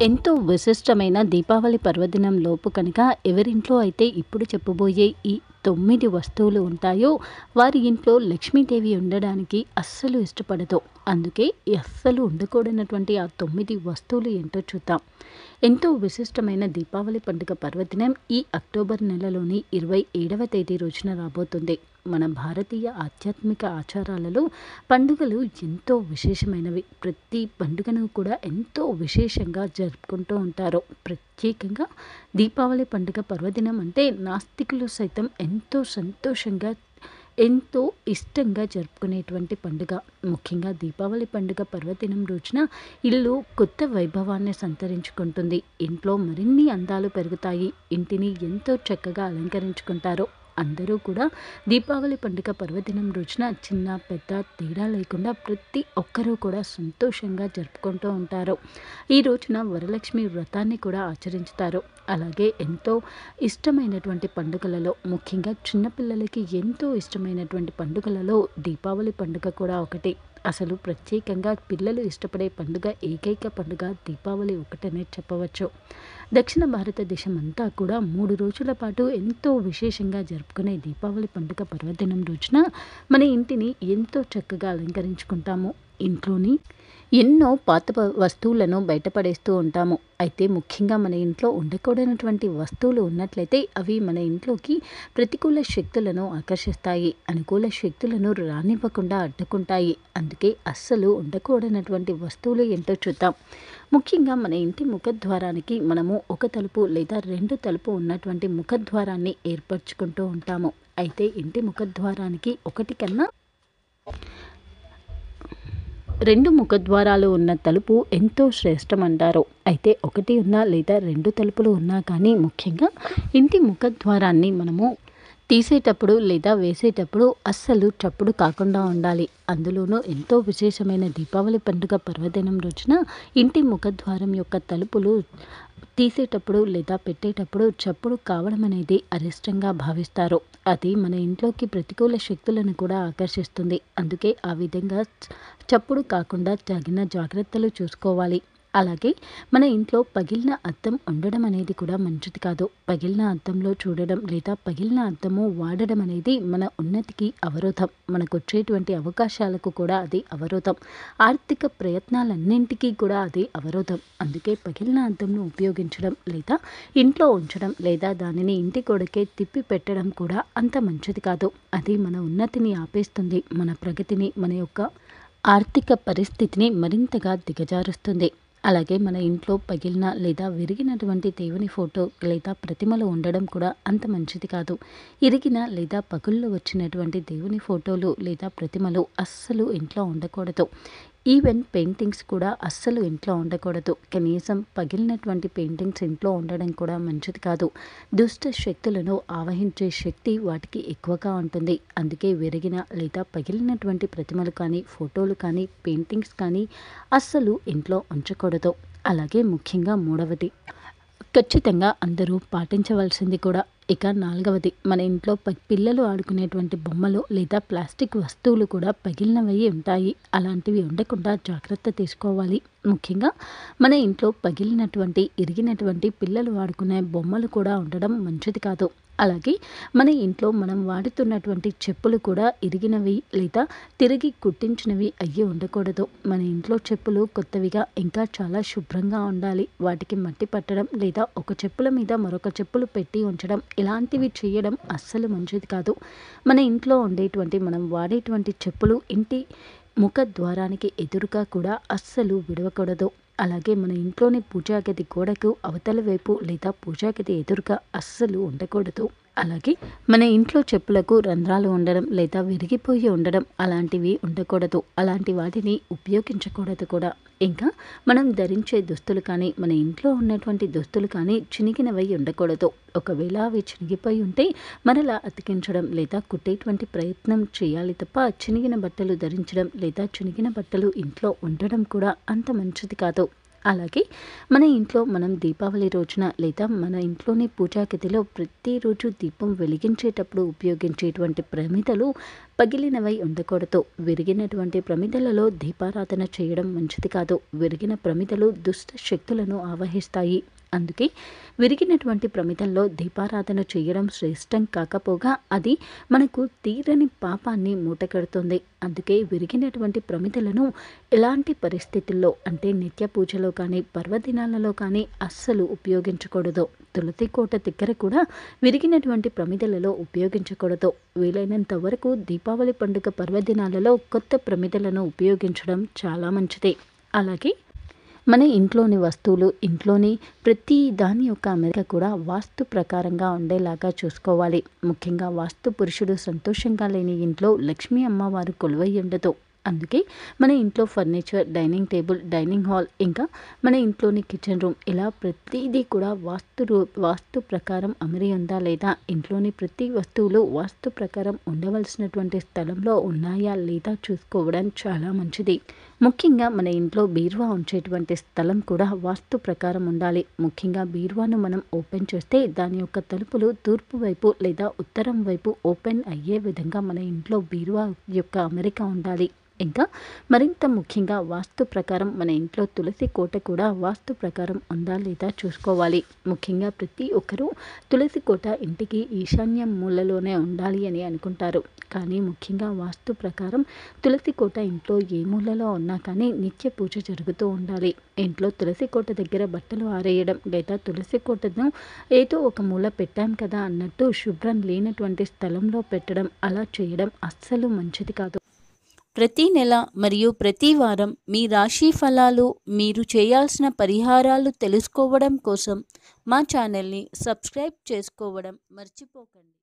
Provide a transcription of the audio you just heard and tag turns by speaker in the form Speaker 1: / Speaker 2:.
Speaker 1: ఎంతో విశిష్టమైన దీపావళి పర్వదినం లోపు కనుక ఎవరింట్లో అయితే ఇప్పుడు చెప్పబోయే ఈ తొమ్మిది వస్తువులు ఉంటాయో వారి ఇంట్లో లక్ష్మీదేవి ఉండడానికి అస్సలు ఇష్టపడదు. అందుకే అస్సలు ఉండకూడనటువంటి ఆ తొమ్మిది వస్తువులు ఏంటో చూద్దాం. ఎంతో విశిష్టమైన దీపావళి పండుగ పర్వదినం ఈ అక్టోబర్ నెలలోని ఇరవై ఏడవ తేదీ రోజున రాబోతుంది. మన భారతీయ ఆధ్యాత్మిక ఆచారాలలో పండుగలు ఎంతో విశేషమైనవి. ప్రతి పండుగను కూడా ఎంతో విశేషంగా జరుపుకుంటూ ఉంటారు. ప్రత్యేకంగా దీపావళి పండుగ పర్వదినం అంటే నాస్తికులు సైతం ఎంతో సంతోషంగా ఎంతో ఇష్టంగా జరుపుకునేటువంటి పండుగ. ముఖ్యంగా దీపావళి పండుగ పర్వదినం రోజున ఇల్లు కొత్త వైభవాన్ని సంతరించుకుంటుంది. ఇంట్లో మరిన్ని అందాలు పెరుగుతాయి. ఇంటిని ఎంతో చక్కగా అలంకరించుకుంటారు. అందరూ కూడా దీపావళి పండుగ పర్వదినం రోజున చిన్న పెద్ద తేడా లేకుండా ప్రతి ఒక్కరూ కూడా సంతోషంగా జరుపుకుంటూ ఉంటారు. ఈ రోజున వరలక్ష్మి వ్రతాన్ని కూడా ఆచరించుతారు. అలాగే ఎంతో ఇష్టమైనటువంటి పండుగలలో ముఖ్యంగా చిన్నపిల్లలకి ఎంతో ఇష్టమైనటువంటి పండుగలలో దీపావళి పండుగ కూడా ఒకటి. అసలు ప్రత్యేకంగా పిల్లలు ఇష్టపడే పండుగ ఏకైక పండుగ దీపావళి ఒకటనే చెప్పవచ్చు. దక్షిణ భారతదేశం అంతా కూడా మూడు రోజుల పాటు ఎంతో విశేషంగా జరుపుకునే దీపావళి పండుగ పర్వదినం రోజున మన ఇంటిని ఎంతో చక్కగా అలంకరించుకుంటాము. ఇంట్లోని ఎన్నో పాత వస్తువులను బయటపడేస్తూ ఉంటాము. అయితే ముఖ్యంగా మన ఇంట్లో ఉండకూడనటువంటి వస్తువులు ఉన్నట్లయితే అవి మన ఇంట్లోకి ప్రతికూల శక్తులను ఆకర్షిస్తాయి. అనుకూల శక్తులను రానివ్వకుండా అడ్డుకుంటాయి. అందుకే అస్సలు ఉండకూడనటువంటి వస్తువులు ఏంటో చూద్దాం. ముఖ్యంగా మన ఇంటి ముఖద్వారానికి మనము ఒక తలుపు లేదా రెండు తలుపు ఉన్నటువంటి ముఖద్వారాన్ని ఏర్పరచుకుంటూ ఉంటాము. అయితే ఇంటి ముఖద్వారానికి ఒకటి కన్నా రెండు ముఖద్వారాలు ఉన్న తలుపు ఎంతో శ్రేష్టం అంటారు అయితే ఒకటి ఉన్నా లేదా రెండు తలుపులు ఉన్నా కానీ ముఖ్యంగా ఇంటి ముఖద్వారాన్ని మనము తీసేటప్పుడు లేదా వేసేటప్పుడు అస్సలు చప్పుడు కాకుండా ఉండాలి. అందులోనూ ఎంతో విశేషమైన దీపావళి పండుగ పర్వదినం రోజున ఇంటి ముఖద్వారం యొక్క తలుపులు తీసేటప్పుడు లేదా పెట్టేటప్పుడు చప్పుడు కావడం అనేది అరిష్టంగా భావిస్తారు. అది మన ఇంట్లోకి ప్రతికూల శక్తులను కూడా ఆకర్షిస్తుంది. అందుకే ఆ విధంగా చప్పుడు కాకుండా తగిన జాగ్రత్తలు చూసుకోవాలి. అలాగే మన ఇంట్లో పగిలిన అద్దం ఉండడం అనేది కూడా మంచిది కాదు. పగిలిన అద్దంలో చూడడం లేదా పగిలిన అద్దము వాడడం అనేది మన ఉన్నతికి అవరోధం. మనకు వచ్చేటువంటి అవకాశాలకు కూడా అది అవరోధం. ఆర్థిక ప్రయత్నాలన్నింటికీ కూడా అది అవరోధం. అందుకే పగిలిన అద్దంను ఉపయోగించడం లేదా ఇంట్లో ఉంచడం లేదా దానిని ఇంటి కొడకే తిప్పి పెట్టడం కూడా అంత మంచిది కాదు. అది మన ఉన్నతిని ఆపేస్తుంది. మన ప్రగతిని మన యొక్క ఆర్థిక పరిస్థితిని మరింతగా దిగజారుస్తుంది. అలాగే మన ఇంట్లో పగిలిన లేదా విరిగినటువంటి దేవుని ఫోటో లేదా ప్రతిమలు ఉండడం కూడా అంత మంచిది కాదు. ఇరిగిన లేదా పగుళ్ళు వచ్చినటువంటి దేవుని ఫోటోలు లేదా ప్రతిమలు అస్సలు ఇంట్లో ఉండకూడదు. ఈవెన్ పెయింటింగ్స్ కూడా అస్సలు ఇంట్లో ఉండకూడదు. కనీసం పగిలినటువంటి పెయింటింగ్స్ ఇంట్లో ఉండడం కూడా మంచిది కాదు. దుష్ట శక్తులను ఆవహించే శక్తి వాటికి ఎక్కువగా ఉంటుంది. అందుకే విరిగిన లేదా పగిలినటువంటి ప్రతిమలు కానీ ఫోటోలు కానీ పెయింటింగ్స్ కానీ అస్సలు ఇంట్లో ఉంచకూడదు. అలాగే ముఖ్యంగా మూడవది ఖచ్చితంగా అందరూ పాటించవలసింది కూడా ఇక నాలుగవది. మన ఇంట్లో ప- పిల్లలు ఆడుకునేటువంటి బొమ్మలు లేదా ప్లాస్టిక్ వస్తువులు కూడా పగిలినవి ఉంటాయి. అలాంటివి ఉండకుండా జాగ్రత్త తీసుకోవాలి. ముఖ్యంగా మన ఇంట్లో పగిలినటువంటి ఇరిగినటువంటి పిల్లలు వాడుకునే బొమ్మలు కూడా ఉండడం మంచిది కాదు. అలాగే మన ఇంట్లో మనం వాడుతున్నటువంటి చెప్పులు కూడా ఇరిగినవి లేదా తిరిగి కుట్టించినవి అయ్యి ఉండకూడదు. మన ఇంట్లో చెప్పులు కొత్తవిగా ఇంకా చాలా శుభ్రంగా ఉండాలి. వాటికి మట్టి పట్టడం లేదా ఒక చెప్పుల మీద మరొక చెప్పులు పెట్టి ఉంచడం ఇలాంటివి చేయడం అస్సలు మంచిది కాదు. మన ఇంట్లో ఉండేటువంటి మనం వాడేటువంటి చెప్పులు ఇంటి ముఖ ద్వారానికి ఎదురుగా కూడా అస్సలు విడవకూడదు. అలాగే మన ఇంట్లోని పూజా గది గోడకు అవతల వైపు లేదా పూజా గది ఎదురుగా అస్సలు ఉండకూడదు. అలాగే మన ఇంట్లో చెప్పులకు రంధ్రాలు ఉండడం లేదా విరిగిపోయి ఉండడం అలాంటివి ఉండకూడదు. అలాంటి వాటిని ఉపయోగించకూడదు కూడా. ఇంకా మనం ధరించే దుస్తులు కానీ మన ఇంట్లో ఉన్నటువంటి దుస్తులు కానీ చినిగినవై ఉండకూడదు. ఒకవేళ అవి చినిగిపోయి ఉంటే మరలా అతికించడం లేదా కుట్టేటువంటి ప్రయత్నం చేయాలి తప్ప చినిగిన బట్టలు ధరించడం లేదా చినిగిన బట్టలు ఇంట్లో ఉండడం కూడా అంత మంచిది కాదు. అలాగే మన ఇంట్లో మనం దీపావళి రోజున లేదా మన ఇంట్లోని పూజా గదిలో ప్రతిరోజు దీపం వెలిగించేటప్పుడు ఉపయోగించేటువంటి ప్రమిదలు పగిలినవై ఉండకూడదు. విరిగినటువంటి ప్రమిదలలో దీపారాధన చేయడం మంచిది కాదు. విరిగిన ప్రమిదలు దుష్ట శక్తులను ఆవహిస్తాయి. అందుకే విరిగినటువంటి ప్రమిదంలో దీపారాధన చేయడం శ్రేష్టం కాకపోగా అది మనకు తీరని పాపాన్ని మూటకెడుతుంది. అందుకే విరిగినటువంటి ప్రమిదలను ఎలాంటి పరిస్థితుల్లో అంటే నిత్య పూజలో కానీ పర్వదినాలలో కానీ అస్సలు ఉపయోగించకూడదు. తులసి కోట దగ్గర కూడా విరిగినటువంటి ప్రమిదలలో ఉపయోగించకూడదు. వీలైనంత వరకు దీపావళి పండుగ పర్వదినాలలో కొత్త ప్రమిదలను ఉపయోగించడం చాలా మంచిది. అలాగే మన ఇంట్లోని వస్తువులు ఇంట్లోని ప్రతి దాని యొక్క అమెరిక కూడా వాస్తు ప్రకారంగా ఉండేలాగా చూసుకోవాలి. ముఖ్యంగా వాస్తు పురుషుడు సంతోషంగా లేని ఇంట్లో లక్ష్మీ అమ్మవారు కొలువై ఉండదు. అందుకే మన ఇంట్లో furniture dining table dining hall ఇంకా మన ఇంట్లోని కిచెన్ రూమ్ ఇలా ప్రతిదీ కూడా వాస్తు రూ వాస్తు ప్రకారం అమరి ఉందా లేదా ఇంట్లోని ప్రతి వస్తువులు వాస్తు ప్రకారం ఉండవలసినటువంటి స్థలంలో ఉన్నాయా లేదా చూసుకోవడం చాలా మంచిది. ముఖ్యంగా మన ఇంట్లో బీరువా ఉంచేటువంటి స్థలం కూడా వాస్తు ప్రకారం ఉండాలి. ముఖ్యంగా బీరువాను మనం ఓపెన్ చేస్తే దాని యొక్క తలుపులు తూర్పు వైపు లేదా ఉత్తరం వైపు ఓపెన్ అయ్యే విధంగా మన ఇంట్లో బీరువా యొక్క అమెరిక ఉండాలి. ఇంకా మరింత ముఖ్యంగా వాస్తు ప్రకారం మన ఇంట్లో తులసి కోట కూడా వాస్తు ప్రకారం ఉందా లేదా చూసుకోవాలి. ముఖ్యంగా ప్రతి ఒక్కరూ తులసి కోట ఇంటికి ఈశాన్య మూలలోనే ఉండాలి అని అనుకుంటారు. కానీ ముఖ్యంగా వాస్తు ప్రకారం తులసి కోట ఇంట్లో ఏ మూలలో ఉన్నా కానీ నిత్య పూజ జరుగుతూ ఉండాలి. ఇంట్లో తులసి కోట దగ్గర బట్టలు ఆరేయడం లేదా తులసి కోటను ఏదో ఒక మూల పెట్టాం కదా అన్నట్టు శుభ్రం లేనటువంటి స్థలంలో పెట్టడం అలా చేయడం అస్సలు మంచిది కాదు.
Speaker 2: ప్రతి నెల మరియు ప్రతి వారం మీ రాశి ఫలాలు మీరు చేయాల్సిన పరిహారాలు తెలుసుకోవడం కోసం మా ఛానల్ని సబ్స్క్రైబ్ చేసుకోవడం మర్చిపోకండి.